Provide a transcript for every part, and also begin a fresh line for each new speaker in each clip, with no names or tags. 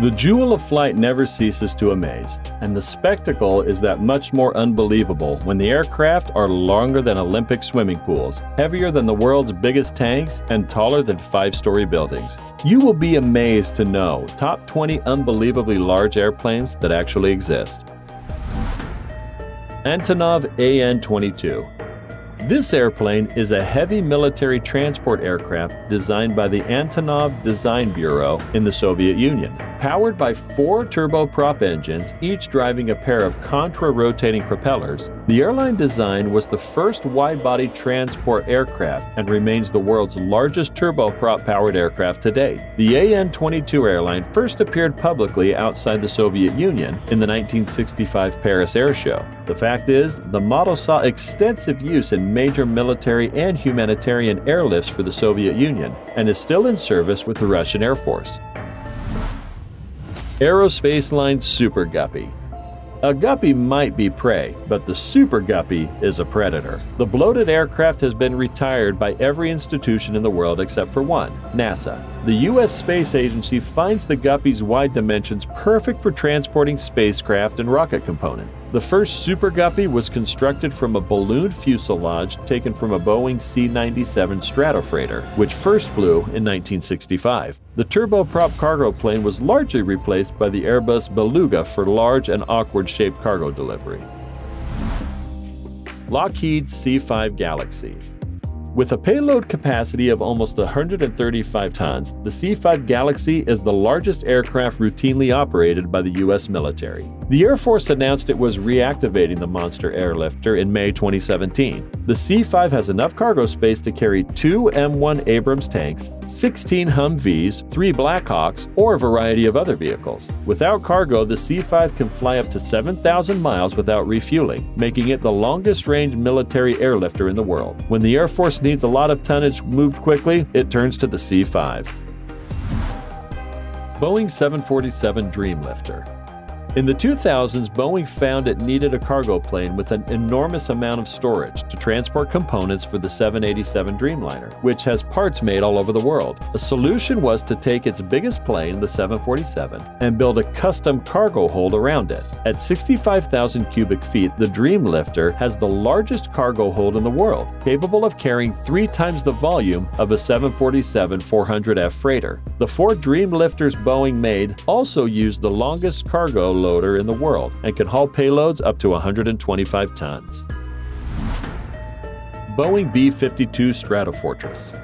The jewel of flight never ceases to amaze, and the spectacle is that much more unbelievable when the aircraft are longer than Olympic swimming pools, heavier than the world's biggest tanks, and taller than five story buildings. You will be amazed to know top 20 unbelievably large airplanes that actually exist. Antonov AN 22 this airplane is a heavy military transport aircraft designed by the Antonov Design Bureau in the Soviet Union. Powered by four turboprop engines, each driving a pair of contra-rotating propellers, the airline design was the first wide-body transport aircraft and remains the world's largest turboprop-powered aircraft to date. The AN-22 airline first appeared publicly outside the Soviet Union in the 1965 Paris Air Show. The fact is, the model saw extensive use in major military and humanitarian airlifts for the Soviet Union and is still in service with the Russian Air Force. Aero Spacelines Super Guppy a guppy might be prey, but the super guppy is a predator. The bloated aircraft has been retired by every institution in the world except for one, NASA. The U.S. Space Agency finds the guppy's wide dimensions perfect for transporting spacecraft and rocket components. The first Super Guppy was constructed from a ballooned fuselage taken from a Boeing C 97 Stratofreighter, which first flew in 1965. The turboprop cargo plane was largely replaced by the Airbus Beluga for large and awkward shaped cargo delivery. Lockheed C 5 Galaxy with a payload capacity of almost 135 tons, the C-5 Galaxy is the largest aircraft routinely operated by the U.S. military. The Air Force announced it was reactivating the monster airlifter in May 2017. The C-5 has enough cargo space to carry two M1 Abrams tanks, 16 Humvees, three Blackhawks, or a variety of other vehicles. Without cargo, the C-5 can fly up to 7,000 miles without refueling, making it the longest-range military airlifter in the world. When the Air Force needs a lot of tonnage moved quickly, it turns to the C-5. Boeing 747 Dreamlifter in the 2000s, Boeing found it needed a cargo plane with an enormous amount of storage to transport components for the 787 Dreamliner, which has parts made all over the world. A solution was to take its biggest plane, the 747, and build a custom cargo hold around it. At 65,000 cubic feet, the Dreamlifter has the largest cargo hold in the world, capable of carrying three times the volume of a 747 400F freighter. The four Dreamlifters Boeing made also used the longest cargo loader in the world and can haul payloads up to 125 tons. Boeing B 52 Stratofortress.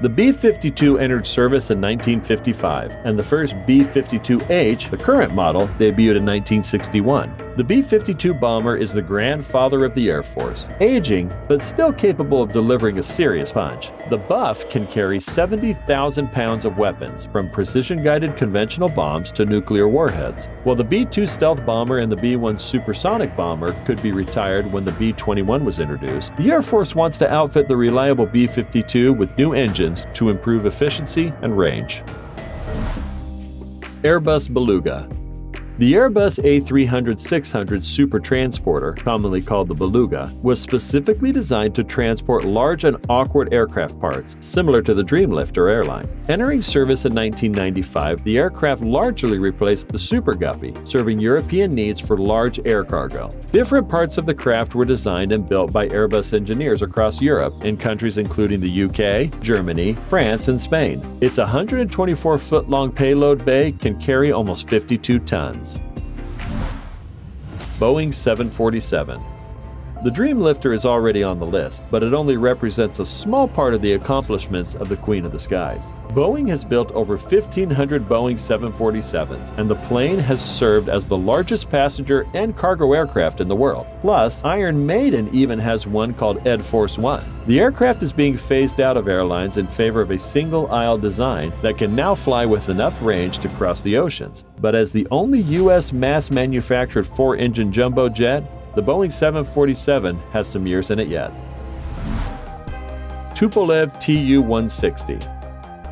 The B 52 entered service in 1955, and the first B 52H, the current model, debuted in 1961. The B 52 bomber is the grandfather of the Air Force, aging but still capable of delivering a serious punch. The Buff can carry 70,000 pounds of weapons, from precision guided conventional bombs to nuclear warheads. While the B 2 stealth bomber and the B 1 supersonic bomber could be retired when the B 21 was introduced, the Air Force wants to outfit the reliable B 52 with new engines to improve efficiency and range. Airbus Beluga the Airbus A300-600 Super Transporter, commonly called the Beluga, was specifically designed to transport large and awkward aircraft parts, similar to the Dreamlifter airline. Entering service in 1995, the aircraft largely replaced the Super Guppy, serving European needs for large air cargo. Different parts of the craft were designed and built by Airbus engineers across Europe, in countries including the UK, Germany, France, and Spain. Its 124-foot-long payload bay can carry almost 52 tons. Boeing 747. The Dreamlifter is already on the list, but it only represents a small part of the accomplishments of the Queen of the Skies. Boeing has built over 1,500 Boeing 747s, and the plane has served as the largest passenger and cargo aircraft in the world. Plus, Iron Maiden even has one called Ed Force One. The aircraft is being phased out of airlines in favor of a single aisle design that can now fly with enough range to cross the oceans. But as the only U.S. mass manufactured four engine jumbo jet, the Boeing 747 has some years in it yet. Tupolev Tu 160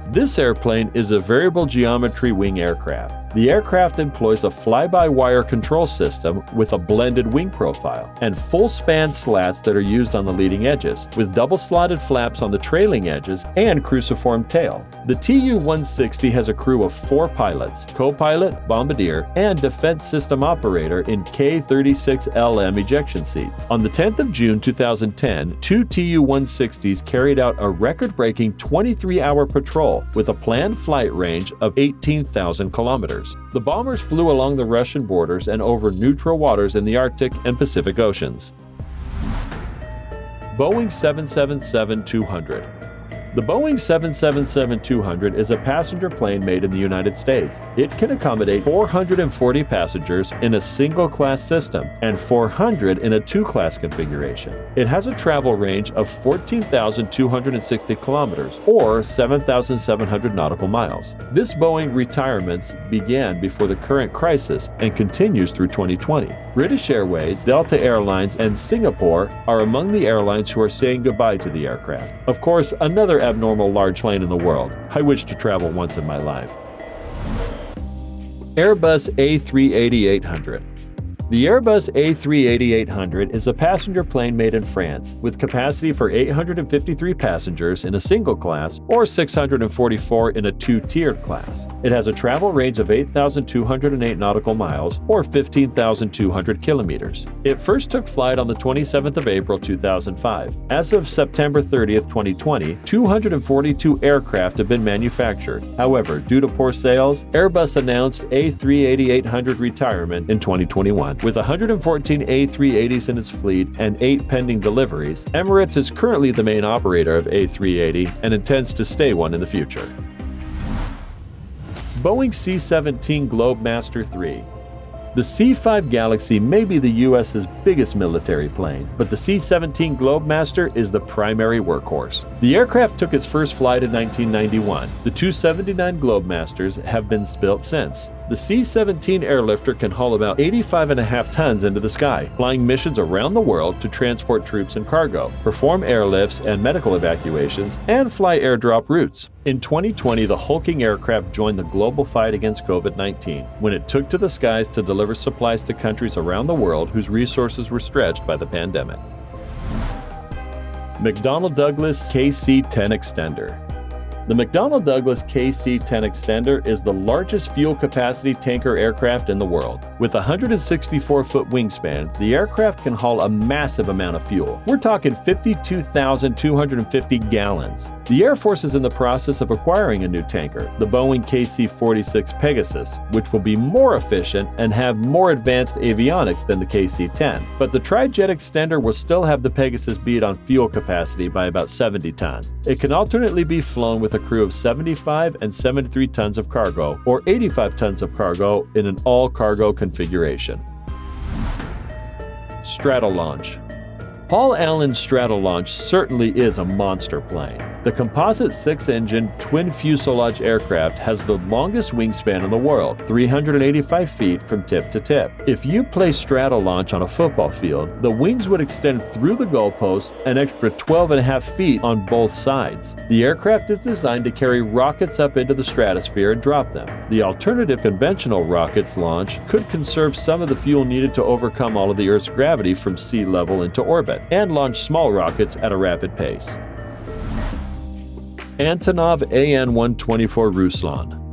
This airplane is a variable geometry wing aircraft. The aircraft employs a fly-by-wire control system with a blended wing profile and full span slats that are used on the leading edges, with double slotted flaps on the trailing edges and cruciform tail. The Tu-160 has a crew of four pilots, co-pilot, bombardier, and defense system operator in K-36LM ejection seat. On the 10th of June 2010, two Tu-160s carried out a record-breaking 23-hour patrol with a planned flight range of 18,000 kilometers. The bombers flew along the Russian borders and over neutral waters in the Arctic and Pacific Oceans. Boeing 777-200 the Boeing 777-200 is a passenger plane made in the United States. It can accommodate 440 passengers in a single-class system and 400 in a two-class configuration. It has a travel range of 14,260 kilometers or 7,700 nautical miles. This Boeing retirements began before the current crisis and continues through 2020. British Airways, Delta Airlines, and Singapore are among the airlines who are saying goodbye to the aircraft. Of course, another abnormal large plane in the world. I wish to travel once in my life. Airbus A380-800 the Airbus A380-800 is a passenger plane made in France with capacity for 853 passengers in a single class or 644 in a two-tiered class. It has a travel range of 8,208 nautical miles or 15,200 kilometers. It first took flight on the 27th of April 2005. As of September 30th, 2020, 242 aircraft have been manufactured. However, due to poor sales, Airbus announced A380-800 retirement in 2021. With 114 A380s in its fleet and 8 pending deliveries, Emirates is currently the main operator of A380 and intends to stay one in the future. Boeing C-17 Globemaster III the C-5 Galaxy may be the U.S.'s biggest military plane, but the C-17 Globemaster is the primary workhorse. The aircraft took its first flight in 1991. The 279 Globemasters have been built since. The C-17 airlifter can haul about 85.5 tons into the sky, flying missions around the world to transport troops and cargo, perform airlifts and medical evacuations, and fly airdrop routes. In 2020, the hulking aircraft joined the global fight against COVID-19 when it took to the skies to deliver supplies to countries around the world whose resources were stretched by the pandemic. McDonnell Douglas KC-10 Extender the McDonnell Douglas KC-10 Extender is the largest fuel capacity tanker aircraft in the world. With a 164-foot wingspan, the aircraft can haul a massive amount of fuel. We're talking 52,250 gallons. The Air Force is in the process of acquiring a new tanker, the Boeing KC-46 Pegasus, which will be more efficient and have more advanced avionics than the KC-10. But the Tri-Jet Extender will still have the Pegasus beat on fuel capacity by about 70 tons. It can alternately be flown with a crew of 75 and 73 tons of cargo, or 85 tons of cargo in an all-cargo configuration. Stratolaunch Paul Allen's Stratolaunch certainly is a monster plane. The composite six-engine, twin-fuselage aircraft has the longest wingspan in the world, 385 feet from tip to tip. If you place Stratolaunch on a football field, the wings would extend through the goalpost an extra 12 and a half feet on both sides. The aircraft is designed to carry rockets up into the stratosphere and drop them. The alternative conventional rockets launch could conserve some of the fuel needed to overcome all of the Earth's gravity from sea level into orbit and launch small rockets at a rapid pace. Antonov AN-124 Ruslan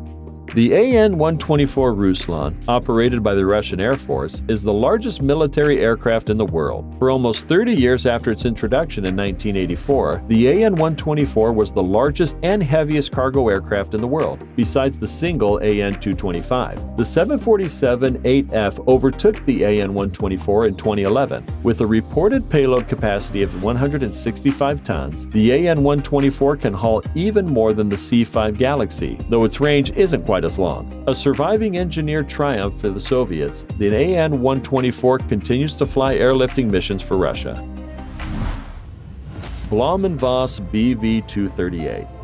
the AN-124 Ruslan, operated by the Russian Air Force, is the largest military aircraft in the world. For almost 30 years after its introduction in 1984, the AN-124 was the largest and heaviest cargo aircraft in the world, besides the single AN-225. The 747-8F overtook the AN-124 in 2011. With a reported payload capacity of 165 tons, the AN-124 can haul even more than the C-5 Galaxy, though its range isn't quite as long. A surviving engineer triumph for the Soviets, the AN-124 continues to fly airlifting missions for Russia. Blohm & Voss BV-238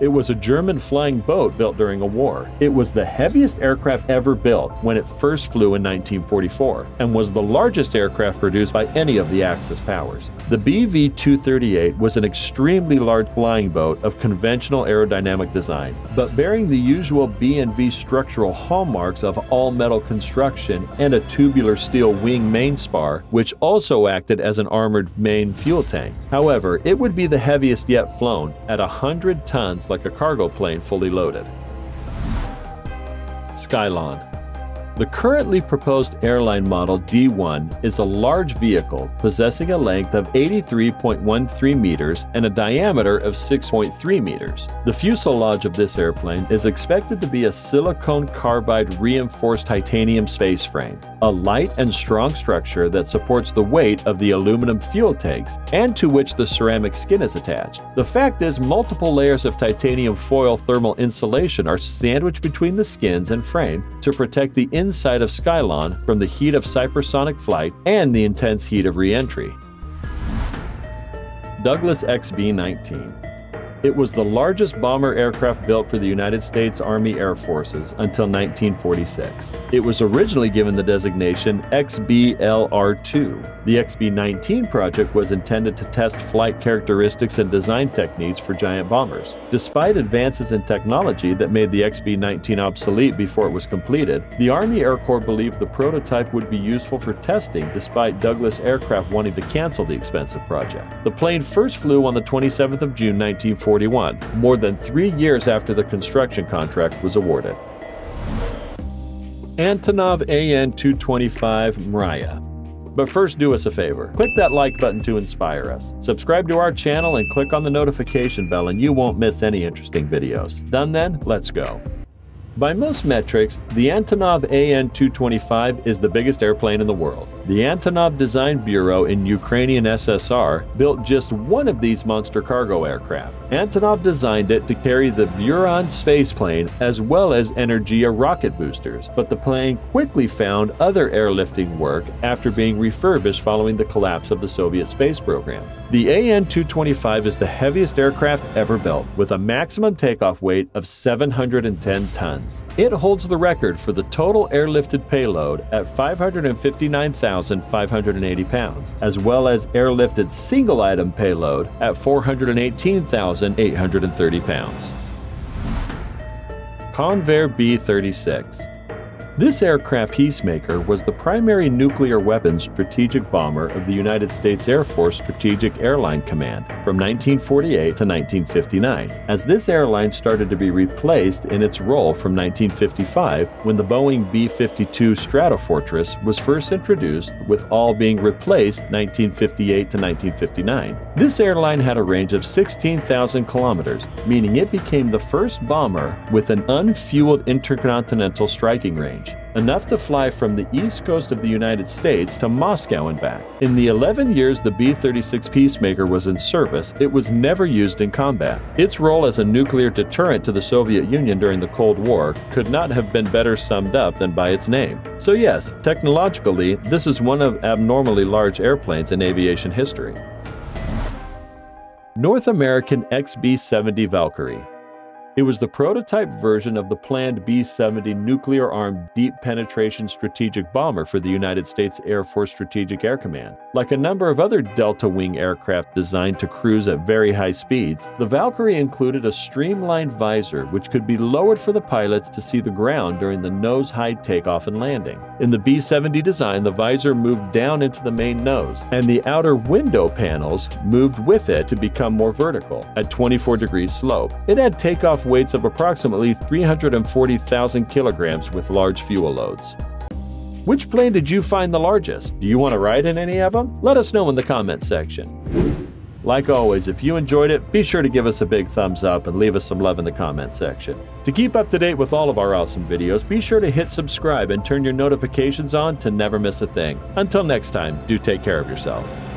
It was a German flying boat built during a war. It was the heaviest aircraft ever built when it first flew in 1944 and was the largest aircraft produced by any of the Axis powers. The BV 238 was an extremely large flying boat of conventional aerodynamic design, but bearing the usual B&V structural hallmarks of all metal construction and a tubular steel wing main spar, which also acted as an armored main fuel tank. However, it would be the heaviest yet flown at 100 tons like a cargo plane fully loaded. Skylon the currently proposed airline model D1 is a large vehicle possessing a length of 83.13 meters and a diameter of 6.3 meters. The fuselage of this airplane is expected to be a silicon carbide reinforced titanium space frame, a light and strong structure that supports the weight of the aluminum fuel tanks and to which the ceramic skin is attached. The fact is, multiple layers of titanium foil thermal insulation are sandwiched between the skins and frame to protect the inside inside of Skylon from the heat of hypersonic flight and the intense heat of reentry. Douglas XB-19 it was the largest bomber aircraft built for the United States Army Air Forces until 1946. It was originally given the designation XBLR-2. The XB-19 project was intended to test flight characteristics and design techniques for giant bombers. Despite advances in technology that made the XB-19 obsolete before it was completed, the Army Air Corps believed the prototype would be useful for testing despite Douglas Aircraft wanting to cancel the expensive project. The plane first flew on the 27th of June 1940 1941, more than three years after the construction contract was awarded. Antonov AN-225 Mriya. But first do us a favor. Click that like button to inspire us. Subscribe to our channel and click on the notification bell and you won't miss any interesting videos. Done then? Let's go. By most metrics, the Antonov AN-225 is the biggest airplane in the world. The Antonov Design Bureau in Ukrainian SSR built just one of these monster cargo aircraft. Antonov designed it to carry the Buran spaceplane as well as Energia rocket boosters, but the plane quickly found other airlifting work after being refurbished following the collapse of the Soviet space program. The AN-225 is the heaviest aircraft ever built, with a maximum takeoff weight of 710 tons. It holds the record for the total airlifted payload at 559,580 pounds, as well as airlifted single item payload at 418,830 pounds. Convair B-36 this aircraft Peacemaker was the primary nuclear weapons strategic bomber of the United States Air Force Strategic Airline Command from 1948 to 1959, as this airline started to be replaced in its role from 1955 when the Boeing B 52 Stratofortress was first introduced, with all being replaced 1958 to 1959. This airline had a range of 16,000 kilometers, meaning it became the first bomber with an unfueled intercontinental striking range enough to fly from the east coast of the United States to Moscow and back. In the 11 years the B 36 Peacemaker was in service, it was never used in combat. Its role as a nuclear deterrent to the Soviet Union during the Cold War could not have been better summed up than by its name. So, yes, technologically, this is one of abnormally large airplanes in aviation history. North American XB 70 Valkyrie it was the prototype version of the planned B 70 nuclear armed deep penetration strategic bomber for the United States Air Force Strategic Air Command. Like a number of other Delta Wing aircraft designed to cruise at very high speeds, the Valkyrie included a streamlined visor which could be lowered for the pilots to see the ground during the nose high takeoff and landing. In the B 70 design, the visor moved down into the main nose, and the outer window panels moved with it to become more vertical at 24 degrees slope. It had takeoff weights of approximately 340,000 kilograms with large fuel loads. Which plane did you find the largest? Do you want to ride in any of them? Let us know in the comments section. Like always, if you enjoyed it, be sure to give us a big thumbs up and leave us some love in the comments section. To keep up to date with all of our awesome videos, be sure to hit subscribe and turn your notifications on to never miss a thing. Until next time, do take care of yourself.